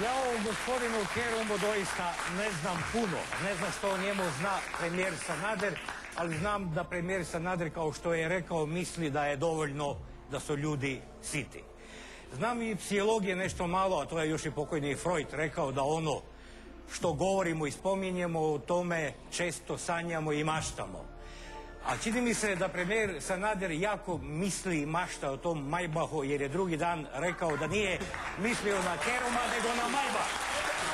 Ja o gospodinu Kerumbu doista ne znam puno. Ne znam što o njemu zna premijer Sanader, ali znam da premijer Sanader kao što je rekao misli da je dovoljno da su ljudi siti. Znam i psihologije nešto malo, a to je još i pokojni Freud rekao da ono što govorimo i spominjemo o tome često sanjamo i maštamo. A čini mi se da premijer Sanader jako misli i mašta o tom Majbahu jer je drugi dan rekao da nije mislio na Keruma nego na Majbah.